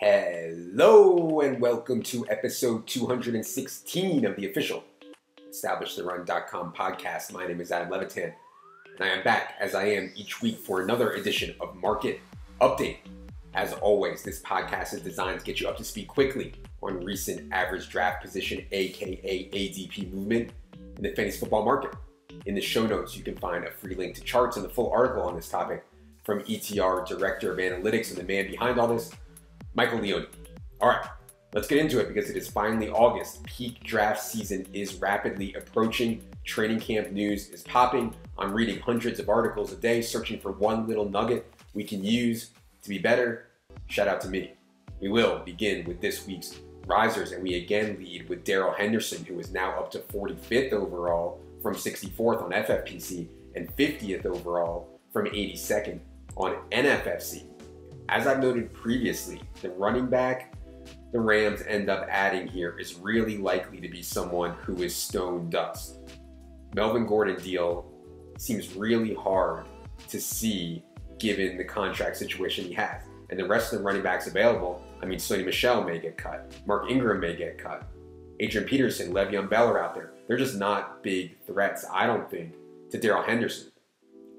Hello and welcome to episode 216 of the official EstablishTheRun.com podcast. My name is Adam Levitan, and I am back as I am each week for another edition of Market Update. As always, this podcast is designed to get you up to speed quickly on recent average draft position, aka ADP movement, in the fantasy football market. In the show notes, you can find a free link to charts and the full article on this topic from ETR Director of Analytics and the man behind all this, Michael Leone. All right, let's get into it because it is finally August. Peak draft season is rapidly approaching. Training camp news is popping. I'm reading hundreds of articles a day, searching for one little nugget we can use to be better. Shout out to me. We will begin with this week's risers, and we again lead with Darrell Henderson, who is now up to 45th overall from 64th on FFPC and 50th overall from 82nd on NFFC. As I've noted previously, the running back the Rams end up adding here is really likely to be someone who is stone dust. Melvin Gordon deal seems really hard to see given the contract situation he has. And the rest of the running backs available, I mean, Sony Michel may get cut, Mark Ingram may get cut, Adrian Peterson, Le'Veon Bell are out there. They're just not big threats, I don't think, to Darrell Henderson.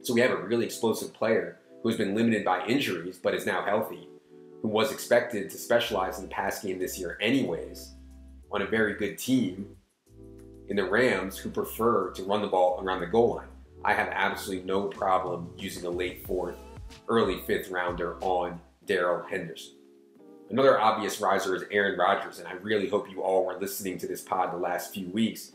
So we have a really explosive player who's been limited by injuries but is now healthy, who was expected to specialize in the pass game this year anyways, on a very good team in the Rams who prefer to run the ball around the goal line. I have absolutely no problem using a late fourth, early fifth rounder on Darrell Henderson. Another obvious riser is Aaron Rodgers, and I really hope you all were listening to this pod the last few weeks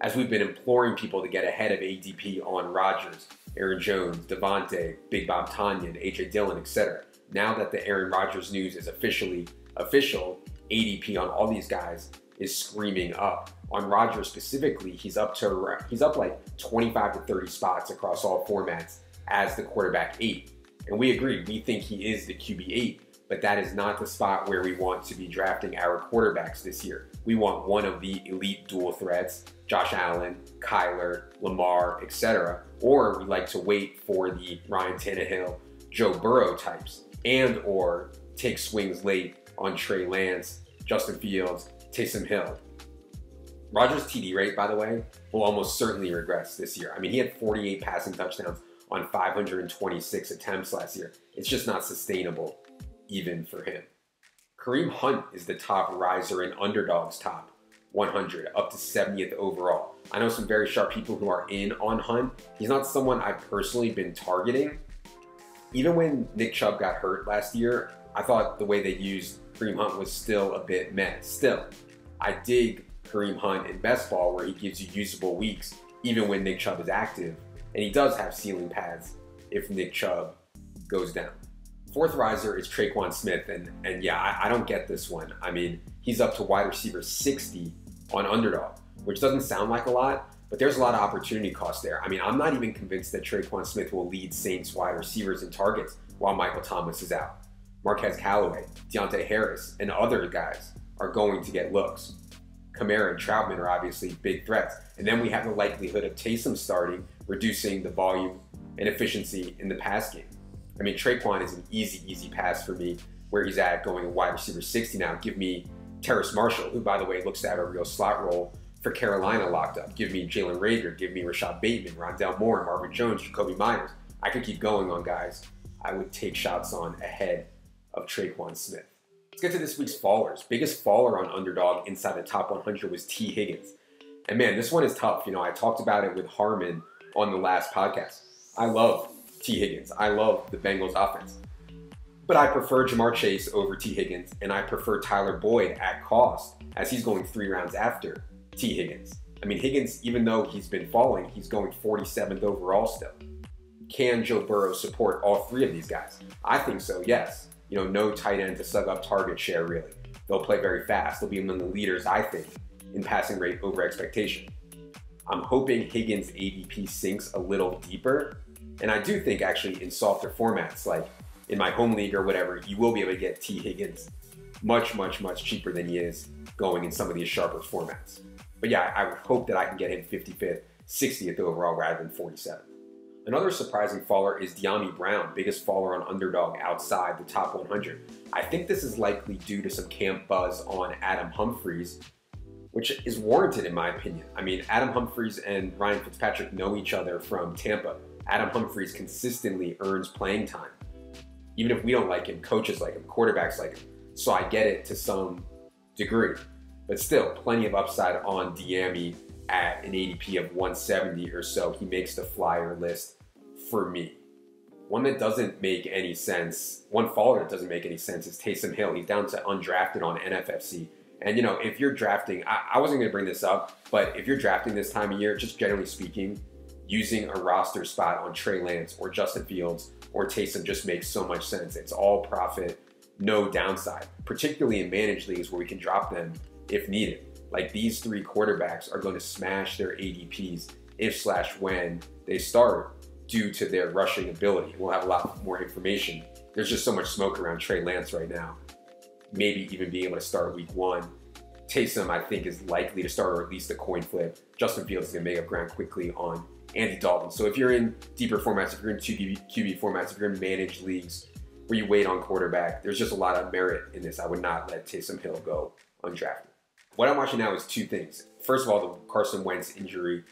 as we've been imploring people to get ahead of ADP on Rodgers Aaron Jones, Davante, Big Bob Tonyan, AJ Dillon, etc. Now that the Aaron Rodgers news is officially official, ADP on all these guys is screaming up. On Rodgers specifically, he's up to he's up like 25 to 30 spots across all formats as the quarterback eight. And we agree, we think he is the QB eight, but that is not the spot where we want to be drafting our quarterbacks this year. We want one of the elite dual threats, Josh Allen, Kyler, Lamar, etc. Or we like to wait for the Ryan Tannehill, Joe Burrow types, and or take swings late on Trey Lance, Justin Fields, Taysom Hill. Rodgers' TD rate, by the way, will almost certainly regress this year. I mean, he had 48 passing touchdowns on 526 attempts last year. It's just not sustainable even for him. Kareem Hunt is the top riser in underdogs top 100, up to 70th overall. I know some very sharp people who are in on Hunt. He's not someone I've personally been targeting. Even when Nick Chubb got hurt last year, I thought the way they used Kareem Hunt was still a bit meh. Still, I dig Kareem Hunt in best ball where he gives you usable weeks even when Nick Chubb is active. And he does have ceiling pads if Nick Chubb goes down. Fourth riser is Tre'Quan Smith, and and yeah, I, I don't get this one. I mean, he's up to wide receiver 60 on underdog, which doesn't sound like a lot, but there's a lot of opportunity cost there. I mean, I'm not even convinced that Tre'Quan Smith will lead Saints wide receivers in targets while Michael Thomas is out. Marquez Callaway, Deonte Harris, and other guys are going to get looks. Kamara and Trautman are obviously big threats. And then we have the likelihood of Taysom starting, reducing the volume and efficiency in the pass game. I mean, Tre'Quan is an easy, easy pass for me where he's at going wide receiver 60 now. Give me Terrace Marshall, who, by the way, looks to have a real slot role for Carolina locked up. Give me Jalen Reagor. Give me Rashod Bateman, Rondale Moore, Marvin Jones, Jakobi Myers. I could keep going on guys I would take shots on ahead of Tre'Quan Smith. Let's get to this week's fallers. Biggest faller on underdog inside the top 100 was Tee Higgins. And man, this one is tough. You know, I talked about it with Harmon on the last podcast. I love Tee Higgins. I love the Bengals offense. But I prefer Ja'Marr Chase over Tee Higgins, and I prefer Tyler Boyd at cost as he's going three rounds after T. Higgins. I mean, Higgins, even though he's been falling, he's going 47th overall still. Can Joe Burrow support all three of these guys? I think so, yes. You know, no tight end to suck up target share, really. They'll play very fast. They'll be among the leaders, I think, in passing rate over expectation. I'm hoping Higgins' ADP sinks a little deeper and I do think actually in softer formats, like in my home league or whatever, you will be able to get Tee Higgins much, much, much cheaper than he is going in some of these sharper formats. But yeah, I would hope that I can get him 55th, 60th overall rather than 47th. Another surprising faller is Dyami Brown, biggest faller on underdog outside the top 100. I think this is likely due to some camp buzz on Adam Humphries, which is warranted in my opinion. I mean, Adam Humphries and Ryan Fitzpatrick know each other from Tampa. Adam Humphries consistently earns playing time. Even if we don't like him, coaches like him, quarterbacks like him. So I get it to some degree. But still, plenty of upside on Dyami at an ADP of 170 or so. He makes the flyer list for me. One that doesn't make any sense, one follower that doesn't make any sense is Taysom Hill. He's down to undrafted on NFFC. And you know, if you're drafting, I, I wasn't going to bring this up, but if you're drafting this time of year, just generally speaking, using a roster spot on Trey Lance or Justin Fields or Taysom just makes so much sense. It's all profit, no downside, particularly in managed leagues where we can drop them if needed. Like these three quarterbacks are going to smash their ADPs if slash when they start due to their rushing ability. We'll have a lot more information. There's just so much smoke around Trey Lance right now. Maybe even being able to start week one. Taysom, I think, is likely to start or at least a coin flip. Justin Fields is going to make up ground quickly on Andy Dalton. So if you're in deeper formats, if you're in QB, QB formats, if you're in managed leagues where you wait on quarterback, there's just a lot of merit in this. I would not let Taysom Hill go undrafted. What I'm watching now is two things. First of all, the Carson Wentz injury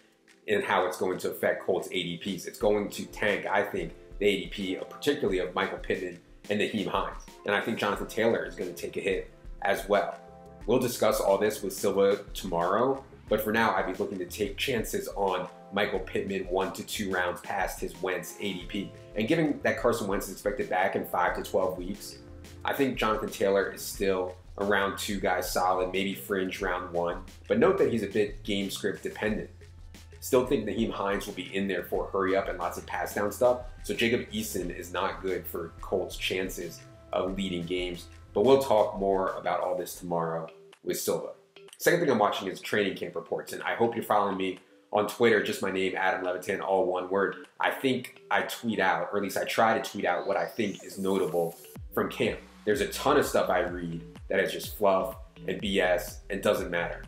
and how it's going to affect Colts ADPs. It's going to tank, I think, the ADP, of, uh, particularly of Michael Pittman and Nyheim Hines. And I think Jonathan Taylor is going to take a hit as well. We'll discuss all this with Silva tomorrow, but for now, I'd be looking to take chances on Michael Pittman one to two rounds past his Wentz ADP. And given that Carson Wentz is expected back in five to 12 weeks, I think Jonathan Taylor is still a round two guy solid, maybe fringe round one. But note that he's a bit game script dependent. Still think Nyheim Hines will be in there for hurry up and lots of pass down stuff. So Jacob Eason is not good for Colts' chances of leading games. But we'll talk more about all this tomorrow with Silva. Second thing I'm watching is training camp reports, and I hope you're following me on Twitter, just my name, Adam Levitan, all one word. I think I tweet out, or at least I try to tweet out what I think is notable from camp. There's a ton of stuff I read that is just fluff and BS and doesn't matter.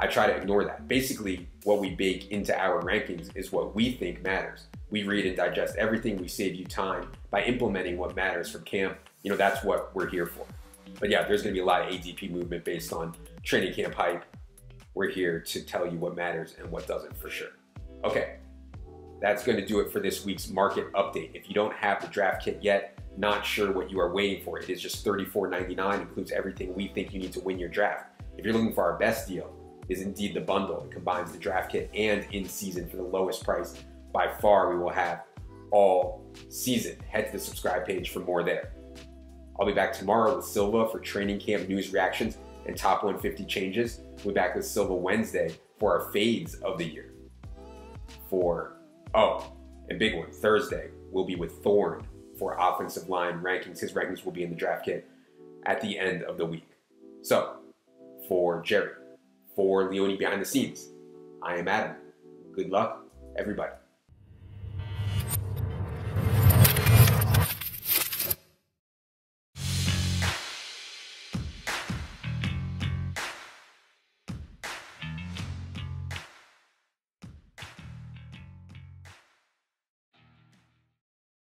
I try to ignore that. Basically, what we bake into our rankings is what we think matters. We read and digest everything. We save you time by implementing what matters from camp. You know, that's what we're here for. But yeah, there's going to be a lot of ADP movement based on training camp hype. We're here to tell you what matters and what doesn't for sure. Okay, that's going to do it for this week's market update. If you don't have the draft kit yet, not sure what you are waiting for, it is just $34.99, includes everything we think you need to win your draft. If you're looking for our best deal, is indeed the bundle. It combines the draft kit and in season for the lowest price by far we will have all season. Head to the subscribe page for more there. I'll be back tomorrow with Silva for training camp news reactions and top 150 changes. We'll be back with Silva Wednesday for our fades of the year. For, oh, and big one, Thursday, we'll be with Thorn for offensive line rankings. His rankings will be in the draft kit at the end of the week. So, for Jerry, for Leone behind the scenes, I am Adam. Good luck, everybody.